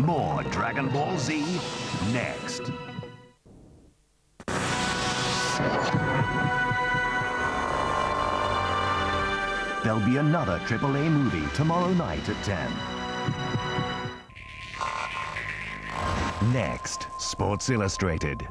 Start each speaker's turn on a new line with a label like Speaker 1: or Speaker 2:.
Speaker 1: More Dragon Ball Z next. There'll be another AAA movie tomorrow night at 10. Next, Sports Illustrated.